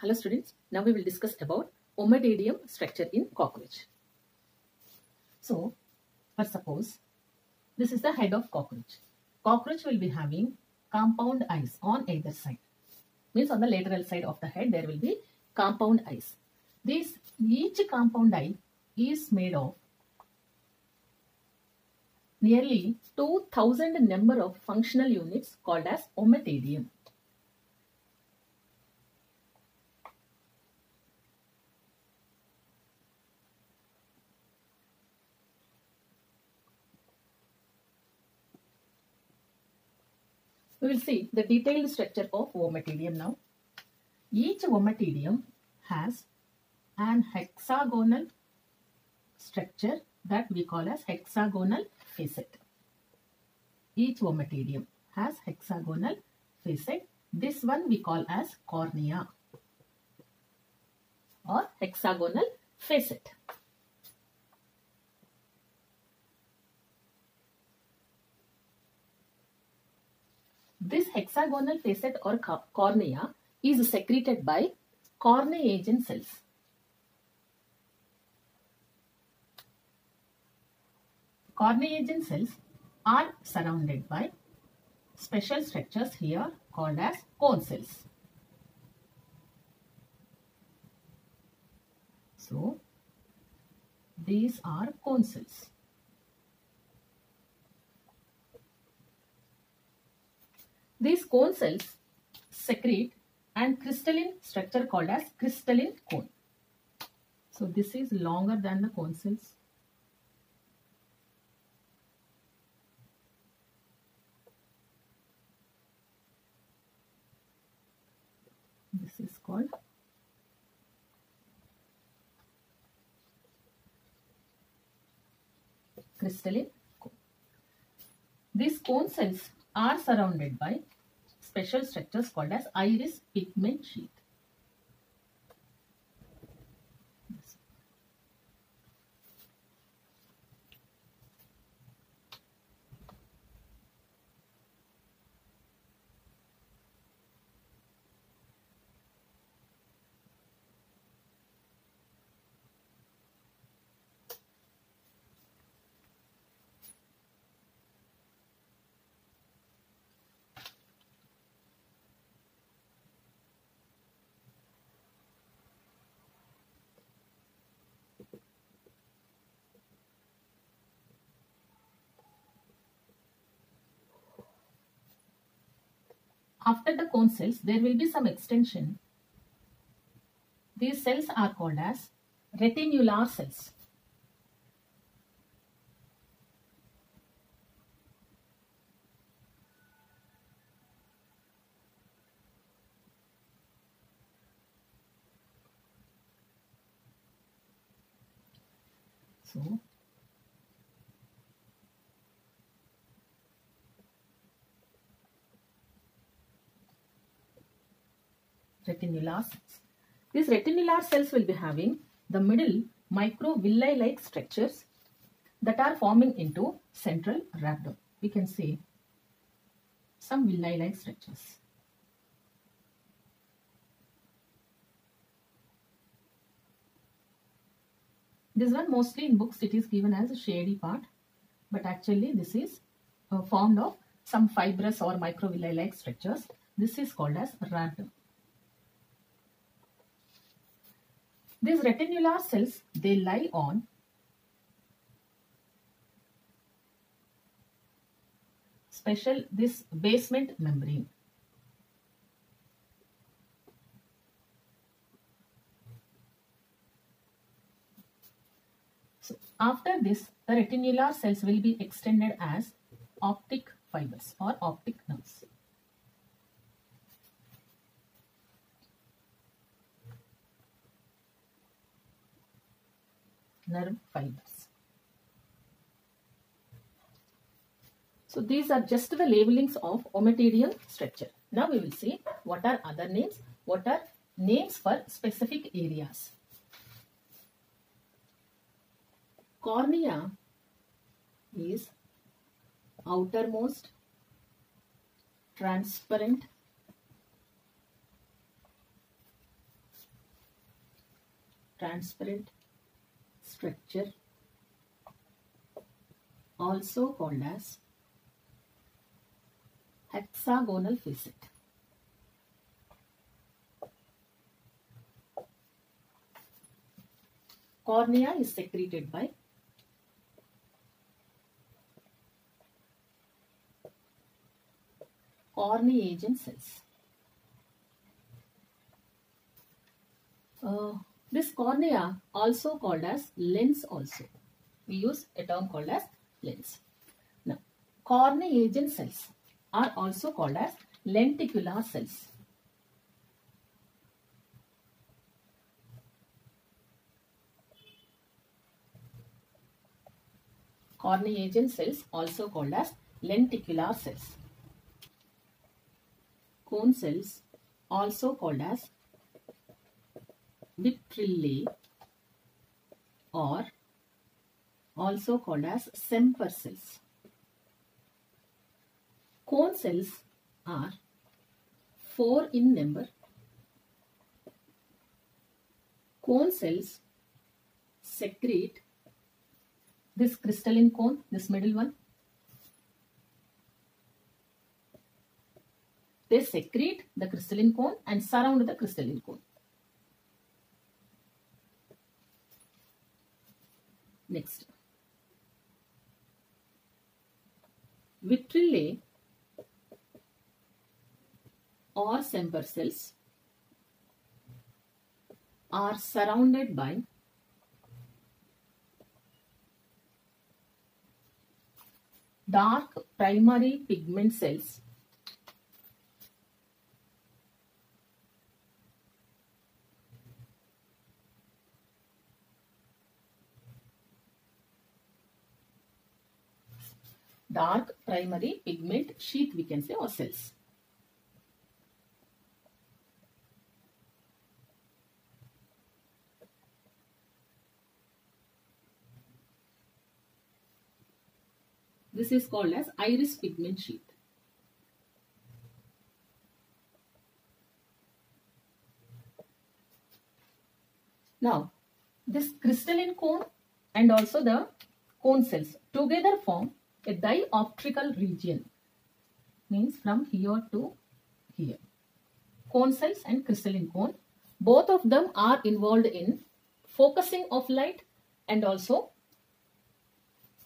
Hello students, now we will discuss about ommatidium structure in cockroach. So, first suppose this is the head of cockroach. Cockroach will be having compound eyes on either side. Means on the lateral side of the head there will be compound eyes. This each compound eye is made of nearly 2000 number of functional units called as ommatidium. We will see the detailed structure of ommatidium now. Each ommatidium has an hexagonal structure that we call as hexagonal facet. Each ommatidium has hexagonal facet. This one we call as cornea or hexagonal facet. This hexagonal facet or cornea is secreted by corneagen cells. Corneagen cells are surrounded by special structures here called as cone cells. So, these are cone cells. These cone cells secrete and crystalline structure called as crystalline cone. So this is longer than the cone cells. This is called crystalline cone. These cone cells are surrounded by special structures called as iris pigment sheath. After the cone cells, there will be some extension. These cells are called as retinular cells. So, retinular cells. These retinular cells will be having the middle microvilli-like structures that are forming into central rhabdom. We can see some villi-like structures. This one mostly in books it is given as a shady part but actually this is uh, formed of some fibrous or microvilli-like structures. This is called as rhabdom. These retinular cells, they lie on special this basement membrane. So after this, the retinular cells will be extended as optic fibers or optic nerves. Nerve fibers. So these are just the labelings of ommatidium structure. Now we will see what are other names, what are names for specific areas. Cornea is outermost transparent transparent structure also called as hexagonal facet. Cornea is secreted by corneagen cells. Uh, this cornea also called as lens also. We use a term called as lens. Now, corneagen cells are also called as lenticular cells. Corneagen cells also called as lenticular cells. Cone cells also called as vitrillae or also called as Semper cells. Cone cells are four in number. Cone cells secrete this crystalline cone, this middle one. They secrete the crystalline cone and surround the crystalline cone. Next. Vitrillae or Semper cells are surrounded by dark primary pigment cells dark primary pigment sheath we can say or cells. This is called as iris pigment sheath. Now, this crystalline cone and also the cone cells together form a dioptrical region. Means from here to here. Cone cells and crystalline cone. Both of them are involved in focusing of light and also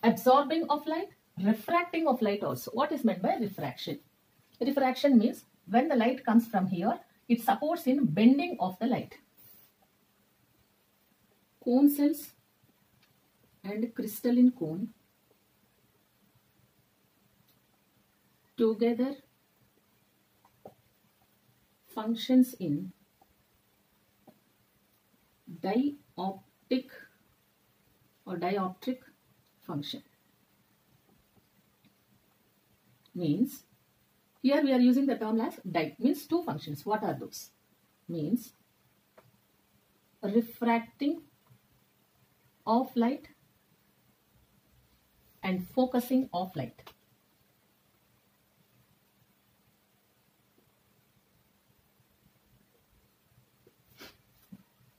absorbing of light, refracting of light also. What is meant by refraction? Refraction means when the light comes from here, it supports in bending of the light. Cone cells and crystalline cone together functions in dioptic or dioptric function. Means here we are using the term as di means two functions. What are those? Means refracting of light and focusing of light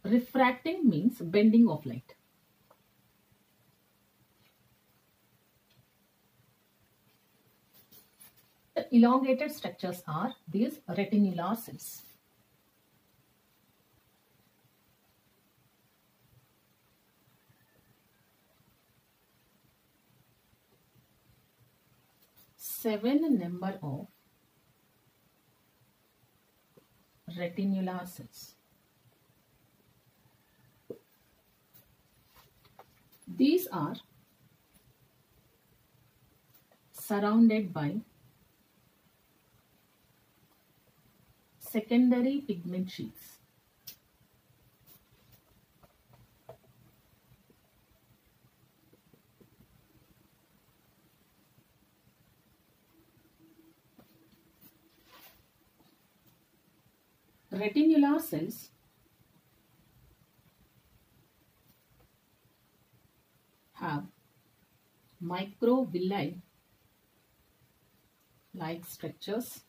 refracting means bending of light The elongated structures are these retinular cells. Seven number of retinular cells. These are surrounded by secondary pigment sheaths. Retinular cells have microvilli like structures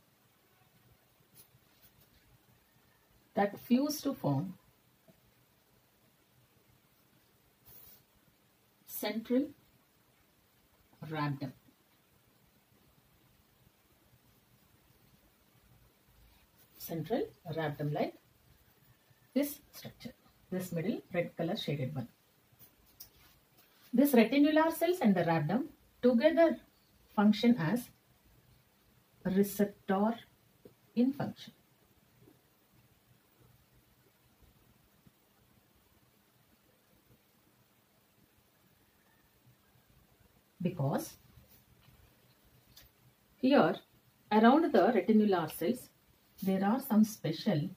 that fuse to form central rhabdom. Central rhabdom like this structure, this middle red color shaded one. This retinular cells and the rhabdom together function as receptor in function. Because here around the retinular cells there are some special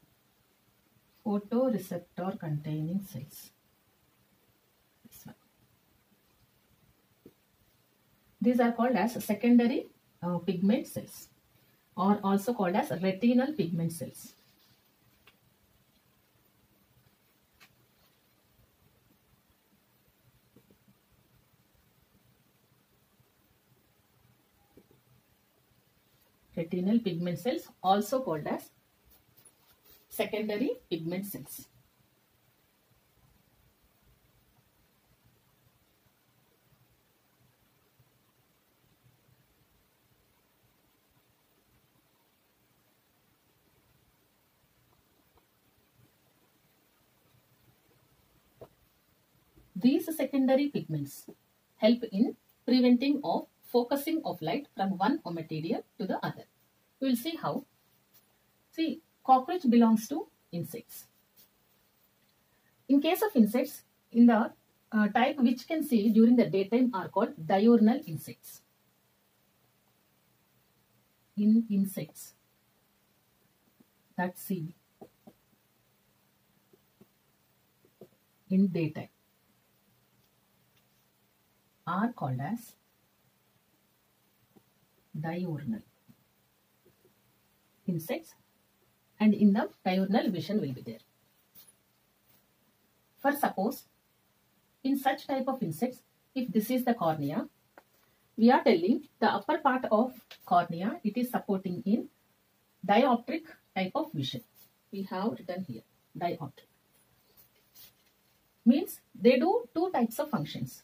photoreceptor containing cells. This one. These are called as secondary uh, pigment cells or also called as retinal pigment cells. Retinal pigment cells also called as secondary pigment cells. These secondary pigments help in preventing of focusing of light from one ommatidium to the other. We will see how. See, cockroach belongs to insects. In case of insects, in the uh, type which can see during the daytime are called diurnal insects. In insects that see in daytime are called as diurnal insects and in the diurnal vision will be there. For suppose in such type of insects if this is the cornea we are telling the upper part of cornea it is supporting in dioptric type of vision. We have written here dioptric means they do two types of functions.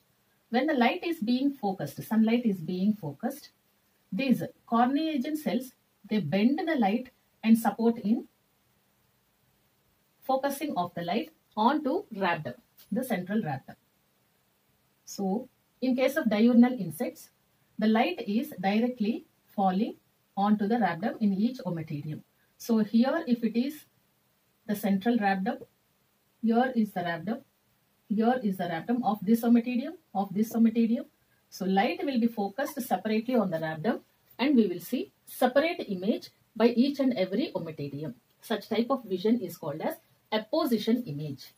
When the light is being focused, sunlight is being focused, these corneagen cells, they bend the light and support in focusing of the light onto rhabdom, the central rhabdom. So, in case of diurnal insects, the light is directly falling onto the rhabdom in each ommatidium. So, here if it is the central rhabdom, here is the rhabdom, here is the rhabdom of this ommatidium, of this ommatidium. So light will be focused separately on the rhabdom and we will see separate image by each and every ommatidium. Such type of vision is called as apposition image.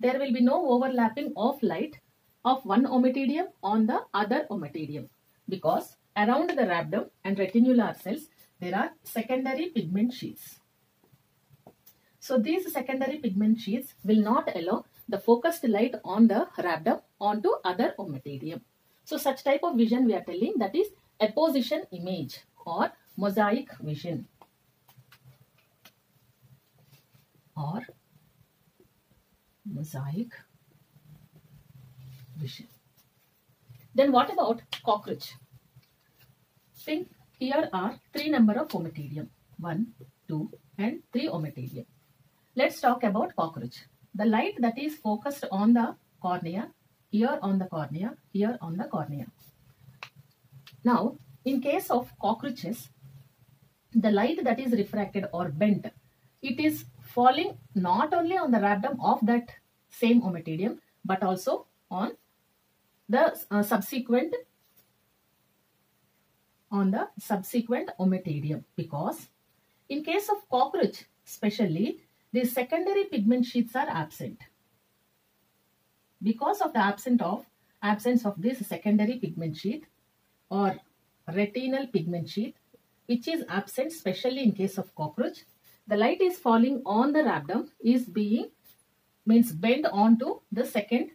There will be no overlapping of light of one ommatidium on the other ommatidium because around the rhabdom and retinular cells there are secondary pigment sheaths. So these secondary pigment sheaths will not allow the focused light on the rhabdom onto other ommatidium. So such type of vision we are telling that is apposition image or mosaic vision or mosaic vision. Then what about cockroach? Think here are three number of ommatidium. 1, 2 and 3 ommatidium. Let's talk about cockroach. The light that is focused on the cornea, here on the cornea, here on the cornea. Now, in case of cockroaches, the light that is refracted or bent, it is falling not only on the rhabdom of that same ommatidium, but also on the uh, subsequent on the subsequent ommatidium because in case of cockroach especially the secondary pigment sheets are absent. Because of the absence of absence of this secondary pigment sheet or retinal pigment sheet which is absent especially in case of cockroach the light is falling on the rhabdom is being means bent onto the second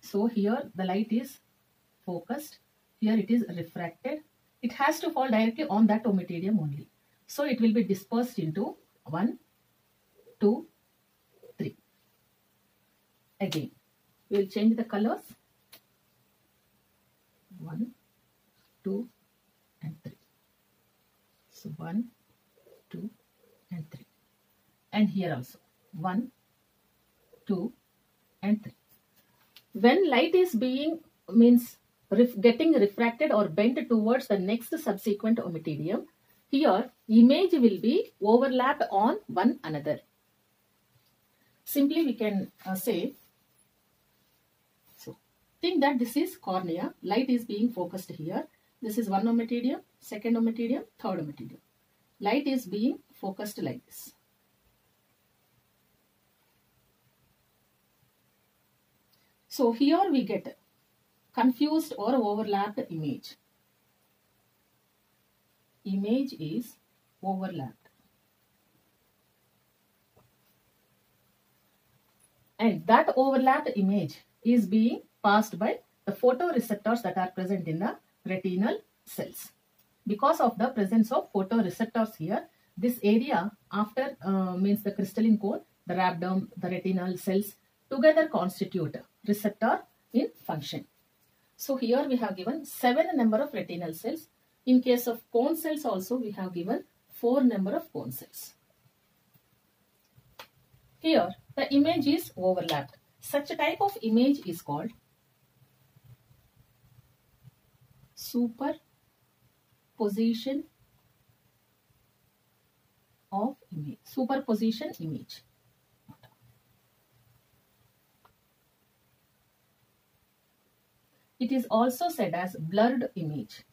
so here the light is focused here it is refracted it has to fall directly on that ommatidium only. So it will be dispersed into 1, 2, 3. Again, we will change the colors. 1, 2 and 3. So 1, 2 and 3. And here also 1, 2 and 3. When light is being means ref, getting refracted or bent towards the next subsequent ommatidium, here image will be overlapped on one another. Simply we can uh, say, so think that this is cornea, light is being focused here. This is one ommatidium, second ommatidium, third ommatidium. Light is being focused like this. So here we get confused or overlapped image. Image is overlapped. And that overlapped image is being passed by the photoreceptors that are present in the retinal cells. Because of the presence of photoreceptors here, this area after uh, means the crystalline cone, the rhabdom, the retinal cells together constitute receptor in function. So here we have given 7 number of retinal cells. In case of cone cells also we have given 4 number of cone cells. Here the image is overlapped. Such a type of image is called superposition of image. Superposition image. It is also said as blurred image.